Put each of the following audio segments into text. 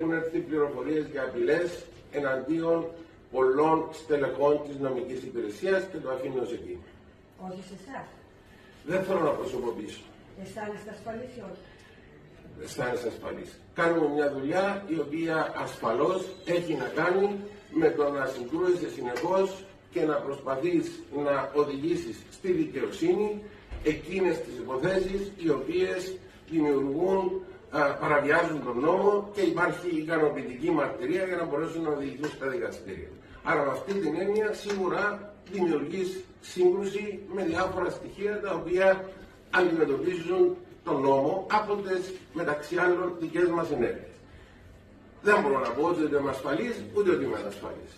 Έχουν έρθει πληροφορίες για απειλές εναντίον πολλών στελεχών της νομικής υπηρεσίας και το αφήνω ως εκεί. Όχι σε εσάς. Δεν θέλω να προσωποποιήσω. Αισθάνεστε ασφαλή ή όχι; Αισθάνεσαι ασφαλής. Κάνουμε μια δουλειά η οποία ασφαλώς έχει να κάνει με το να συγκρούεσαι συνεχώς και να προσπαθείς να οδηγήσεις στη δικαιοσύνη εκείνες τις υποθέσεις οι οποίες δημιουργούν παραβιάζουν τον νόμο και υπάρχει ικανοποιητική μαρτυρία για να μπορέσουν να οδηγηθούν στα δικαστήρια. Άρα με αυτή την έννοια σίγουρα δημιουργείς σύγκρουση με διάφορα στοιχεία τα οποία αντιμετωπίζουν τον νόμο από τι μεταξύ άλλων δικές μας ενέργειες. Δεν μπορώ να πω ότι είμαι ασφαλής ούτε ότι είμαι ανασφαλής.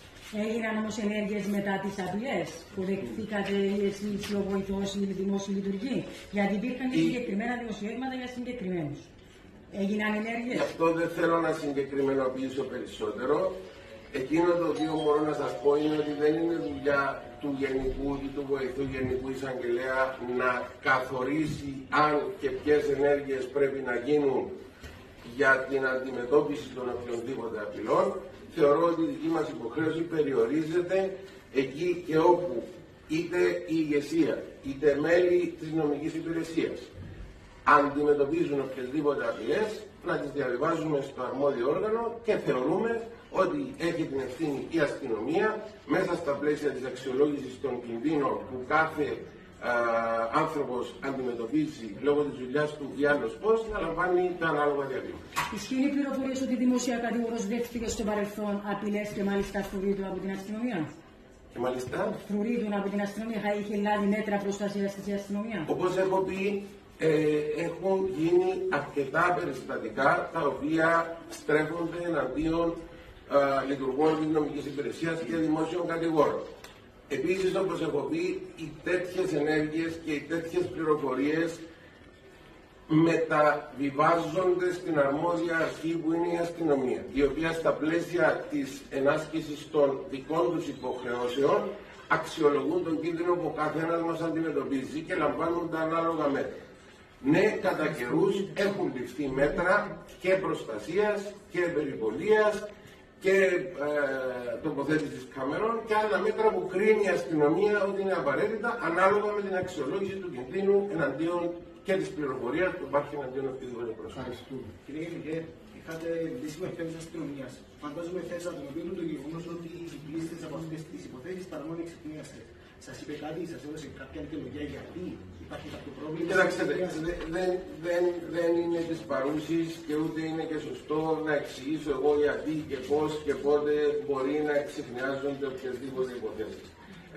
Έγιναν όμως ενέργειες μετά τις απειλές που δεχτήκατε εσείς ο βοηθό ή η δημόσια λειτουργή. Γιατί υπήρχαν και συγκεκριμένα δημοσιεύματα για συγκεκριμένους. Έγιναν ενέργειες. Γι' αυτό δεν θέλω να συγκεκριμενοποιήσω περισσότερο. Εκείνο το οποίο μπορώ να σας πω είναι ότι δεν είναι δουλειά του Γενικού ή του Βοηθού Γενικού Εισαγγελέα να καθορίσει αν και ποιες ενέργειες πρέπει να γίνουν για την αντιμετώπιση των οποιονδήποτε απειλών. Θεωρώ ότι η δική μας υποχρέωση περιορίζεται εκεί και όπου είτε η ηγεσία, είτε μέλη της νομικής υπηρεσίας αντιμετωπίζουν οποιασδήποτε απειλές, να τις διαβιβάζουμε στο αρμόδιο όργανο και θεωρούμε ότι έχει την ευθύνη η αστυνομία μέσα στα πλαίσια της αξιολόγησης των κινδύνων που κάθε άνθρωπο άνθρωπος αντιμετωπίζει λόγω της δουλειάς του ή άλλος πώς να λαμβάνει τα ανάλογα διαβήματα. Ισχύει η πληροφορία ότι δημοσία κατηγορός δέχτηκε στο παρελθόν απειλές και μάλιστα φρουρήτου από την αστυνομία; Και μάλιστα. Φρουρήτου από την αστυνομία, θα είχε λάβει μέτρα προστασίας στη αστυνομίας; Όπως έχω πει, ε, έχουν γίνει αρκετά περιστατικά τα οποία στρέφονται εναντίον ε, λειτουργών της νομικής υπηρεσίας και δημόσιων κατηγόρων. Επίσης, όπως έχω πει, οι τέτοιες ενέργειες και οι τέτοιες πληροφορίες μεταβιβάζονται στην αρμόδια αρχή που είναι η αστυνομία, η οποία στα πλαίσια της ενάσκησης των δικών τους υποχρεώσεων αξιολογούν τον κίνδυνο που ο καθένας μας αντιμετωπίζει και λαμβάνουν τα ανάλογα μέτρα. Ναι, κατά καιρούς έχουν ληφθεί μέτρα και προστασίας και περιπολίας και ε, τοποθέτησης κάμερων και άλλα μέτρα που κρίνει η αστυνομία ότι είναι απαραίτητα ανάλογα με την αξιολόγηση του κινδύνου εναντίον και της πληροφορίας που υπάρχει εναντίον οποιοδήποτε πρόσωπου. Κύριε Γενικέ, είχατε επίσημο επέμβαση τη αστυνομία. Φαντάζομαι θε να αντιμετωπίζουν το γεγονός ότι οι πλήστε από αυτές τις υποθέσεις παρά μόνο εξυπνίαστε. Σας είπε κάτι, σας έδωσε κάποια δικαιολογία γιατί υπάρχει κάποιο πρόβλημα; Κοιτάξτε, δεν, δεν, δεν είναι της παρούσης και ούτε είναι και σωστό να εξηγήσω εγώ γιατί και πώς και πότε μπορεί να εξυπνιάζονται οποιασδήποτε υποθέσεις.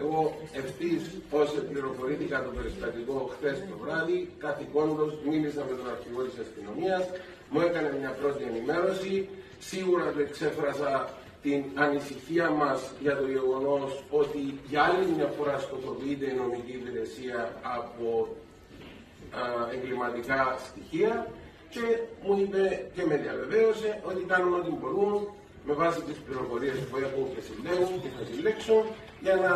Εγώ ευθύς όσο πληροφορήθηκα το περιστατικό χθες το βράδυ, καθηκόντως μίλησα με τον αρχηγό της αστυνομίας, μου έκανε μια πρώτη ενημέρωση. Σίγουρα το εξέφρασα την ανησυχία μας για το γεγονός ότι για άλλη μια φορά σκοτωθείται η νομική υπηρεσία από α, εγκληματικά στοιχεία και μου είπε και με διαβεβαίωσε ότι κάνουμε ό,τι μπορούν με βάση τις πληροφορίες που έχουν και συλλέγουν και θα συλλέξουν για να